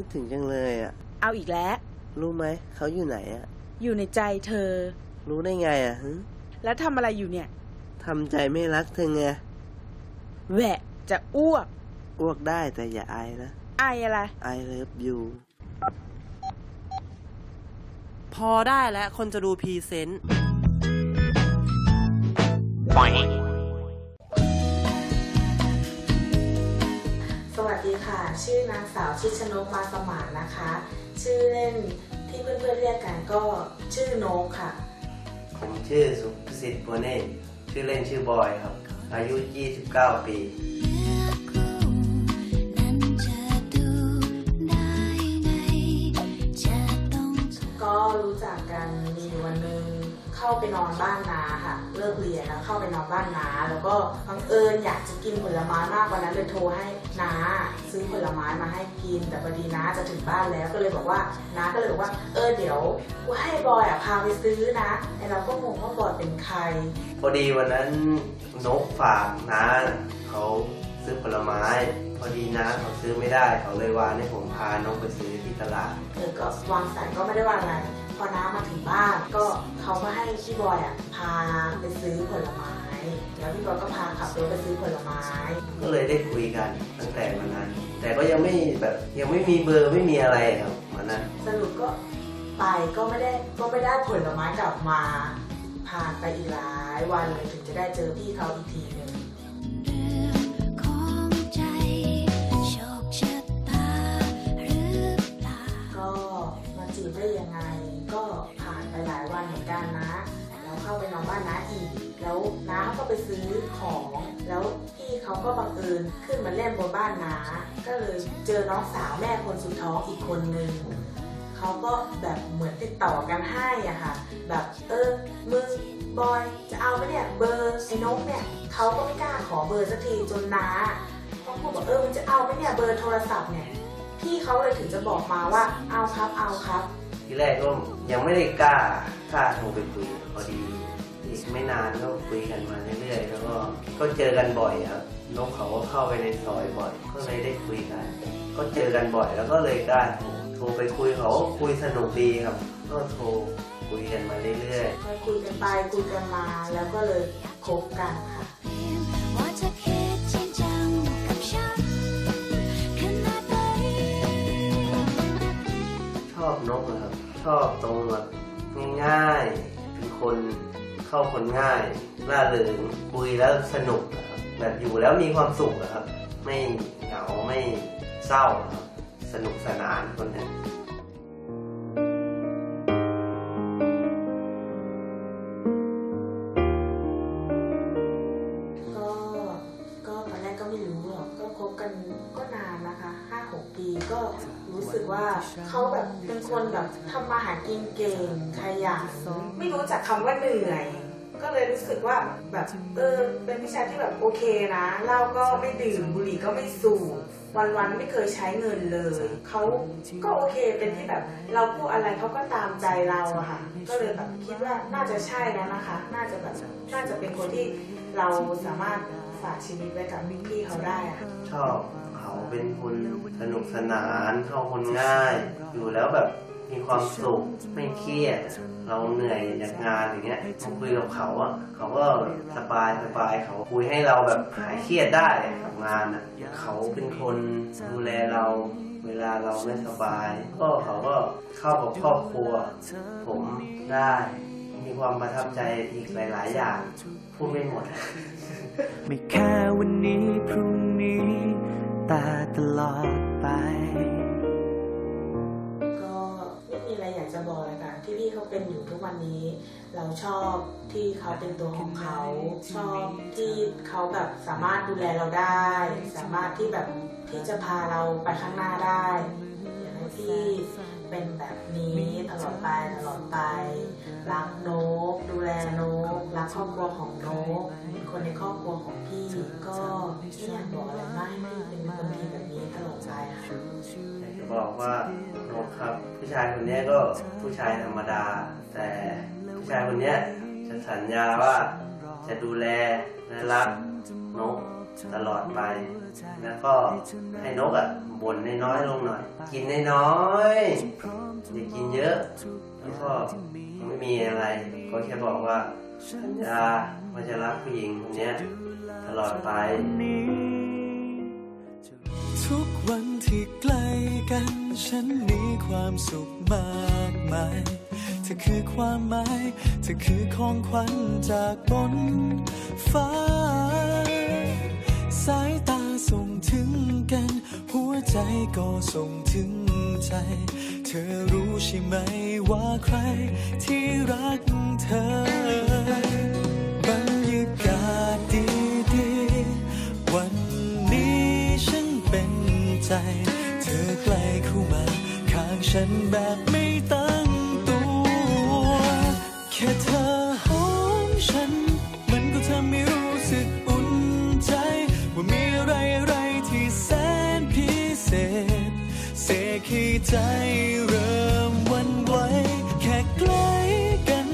คิดถึงจังเลยอะ เอาอีกแล้ว รู้ไหมเขาอยู่ไหนอะ อยู่ในใจเธอ รู้ได้ไงอะหึแล้วทำอะไรอยู่เนี่ย ทำใจไม่รักเธอไงแหวะ จะอ้วกอ้วกได้แต่อย่าอายนะ ไออะไร I love you พอได้แล้วคนจะดูพรีเซนต์ส วัสดีค่ะ ชื่อนางสาวชิดชนกมาสมานนะคะ ชื่อเล่นที่เพื่อนๆเรียกกันก็ชื่อนกค่ะ ผมชื่อสุภสิทธิ์บัวเน่ชื่อเล่นชื่อบอยครับ อายุ 29 ปีนั้นจะดูได้ไงจะต้องก็รู้จักกันมีวันหนึ่ง เข้าไปนอนบ้านนาค่ะ เลิกเรียนแล้วเข้าไปนอนบ้านนา แล้วก็บังเอิญอยากจะกินผลไม้มากวันนั้นเลยโทรให้น้าซื้อผลไม้มาให้กิน แต่พอดีน้าจะถึงบ้านแล้วก็เลยบอกว่าน้าก็เลยบอกว่าเออเดี๋ยวกูให้บอยอะพาไปซื้อนะแต่เราก็งงว่าบอยเป็นใครพอดีวันนั้นนกฝากน้าเขาซื้อผลไม้ พอดีน้าเขาซื้อไม่ได้เขาเลยวานให้ผมพานกไปซื้อที่ตลาดเออก็วางสายก็ไม่ได้ว่าอะไร พอน้ามาถึงบ้านก็เขาก็ให้พี่บอยอะพาไปซื้อผลไม้ แล้วพี่บอยก็พาขับรถไปซื้อผลไม้ ก็เลยได้คุยกันตั้งแต่วันนั้น แต่ก็ยังไม่แบบยังไม่มีเบอร์ไม่มีอะไรครับวันนั้น สรุปก็ไปก็ไม่ได้ก็ไม่ได้ผลไม้กลับมา ผ่านไปอีกหลายวันเลยถึงจะได้เจอพี่เขาอีกทีหนึ่งเรื่องของใจ โชคชะตาหรือเปล่า ก็มาจีบได้ยังไง เข้าไปนอนบ้านน้าอีก แล้วน้าเขาก็ไปซื้อของ แล้วพี่เขาก็บังเอิญขึ้นมาเล่นบนบ้านน้า ก็เลยเจอน้องสาวแม่คนสุดท้องอีกคนนึงเขาก็แบบเหมือนติดต่อกันให้อะค่ะ แบบเออมึงบอยจะเอาไหมเนี่ยเบอร์ไอ้นกเนี่ยเขาก็ไม่กล้าขอเบอร์สักทีจนน้าเขาพูดบอกเออมึงจะเอาไหมเนี่ยเบอร์โทรศัพท์เนี่ยพี่เขาเลยถึงจะบอกมาว่าเอาครับเอาครับ ที่แรกก็ยังไม่ได้กล้ากล้าโทรไปคุย พอดีอีกไม่นานก็คุยกันมาเรื่อยๆแล้วก็ก็เจอกันบ่อยครับนกเขาก็เข้าไปในซอยบ่อย ก็เลยได้คุยกัน ก็เจอกันบ่อยแล้วก็เลยกล้าโทรโทรไปคุยเขาก็คุยสนุกดีครับ ก็โทรคุยกันมาเรื่อยๆค่อยคุยกันไปคุยกันมาแล้วก็เลยคบกันค่ะว่าจะคิดจริงจังกับฉันขนาดไหนชอบนกนะครับชอบตรงแบบง่ายๆเป็น คนเข้าคนง่ายร่าเริงคุยแล้วสนุกนะครับแบบอยู่แล้วมีความสุขนะครับ ไม่เหงาไม่เศร้าครับสนุกสนานคนเนี้ย เขาแบบเป็นคนแบบทำมาหากินเก่งขยันไม่รู้จักคำว่าเหนื่อย ก็เลยรู้สึกว่าแบบเออเป็นผู้ชายที่แบบโอเคนะเหล้าก็ไม่ดื่มบุหรี่ก็ไม่สูบวันๆไม่เคยใช้เงินเลย เขาก็โอเคเป็นที่แบบ เราพูดอะไรเขาก็ตามใจเราอะค่ะ ก็เลยแบบคิดว่าน่าจะใช่แล้วนะคะ น่าจะแบบน่าจะเป็นคนที่เราสามารถฝากชีวิตไว้กับพี่เขาได้อะชอบ เขาเป็นคนสนุกสนานเข้าคนง่าย อยู่แล้วแบบมีความสุขไม่เครียด เราเหนื่อยจากงานอย่างเงี้ยมาคุยกับเขาอะเขาก็สบายสบายเขาคุยให้เราแบบหายเครียดได้กับงานอะเขาเป็นคนดูแลเราเวลาเราไม่สบาย ก็เขาก็เข้ากับครอบครัว ผมได้มีความประทับใจอีกหลาย ๆ อย่าง พูดไม่หมด ไม่แค่วันนี้พรุ่งนี้ แต่ตลอดไป ก็ไม่มีอะไรอยากจะบอกเลยค่ะที่พี่เขาเป็นอยู่ทุกวันนี้ เราชอบที่เขาเป็นตัวของเขา ชอบที่เขาแบบสามารถดูแลเราได้ สามารถที่แบบที่จะพาเราไปข้างหน้าได้ อยากให้พี่เป็นแบบนี้ตลอดไปตลอดไป รักนก ดูแลนก รักครอบครัวของนก คนในครอบครัวของพี่ก็ไม่อยากบอกอะไรมากให้เป็นคนดีแบบนี้ตลอดไปค่ะอยากจะบอกว่านกครับ ผู้ชายคนนี้ก็ผู้ชายธรรมดา แต่ผู้ชายคนนี้จะสัญญาว่าจะดูแลและรักนก ตลอดไป แล้วก็ให้นกอะบ่นน้อยลงหน่อย กินน้อยอย่ากินเยอะ แล้วก็ไม่มีอะไร ก็แค่บอกว่าสัญญาว่าจะรักผู้หญิงคนนี้ตลอดไป ทุกวันที่ใกล้กัน ฉันมีความสุขมากมายเธอคือความหมายเธอคือของขวัญจากบน ใจก็ส่งถึงใจ เธอรู้ใช่ไหมว่าใครที่รักเธอ บรรยากาศดีๆ วันนี้ฉันเป็นใจ เธอใกล้เข้ามาข้างฉันแบบไม่ตั้งตัว แค่เธ เสกให้ใจเริ่มวันไหวแค่ใกล้กัน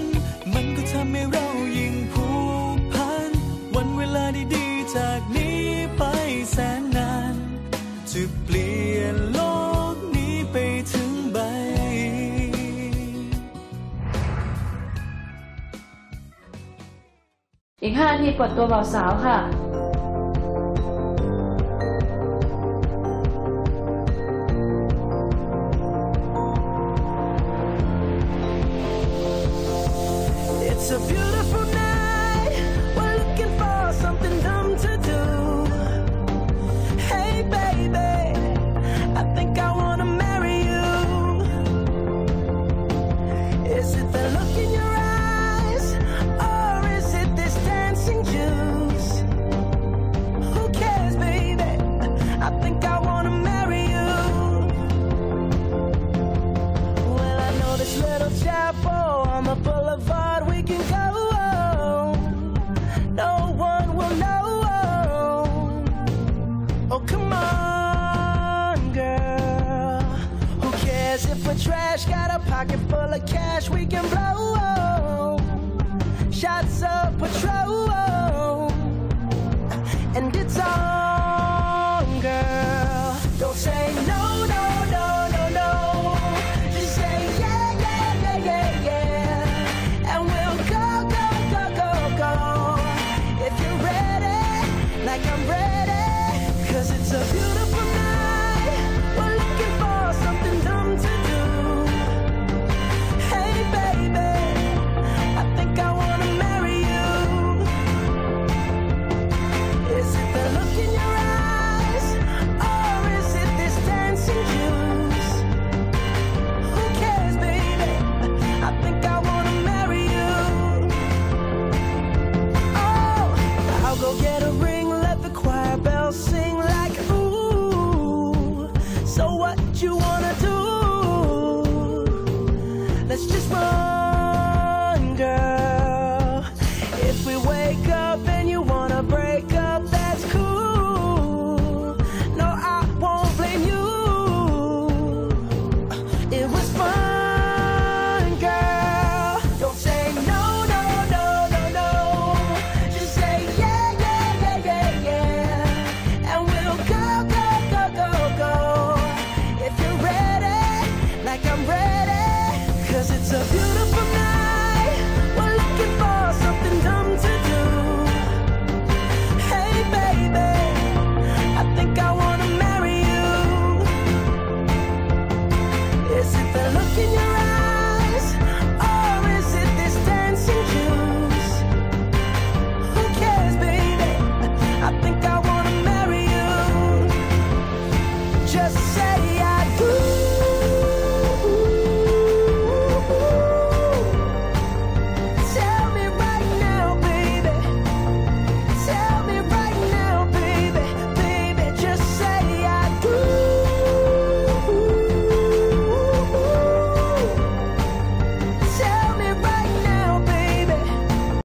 มันก็ทำให้เรายิ่งผูกพัน วันเวลาดีๆจากนี้ไปแสนนานจะเปลี่ยนโลกนี้ไปถึงใบ อีก5นาทีเปิดตัวบ่าวสาวค่ะ It's a beautiful trash, got a pocket full of cash we can blow. Shots of patrol, and it's all. solo quiero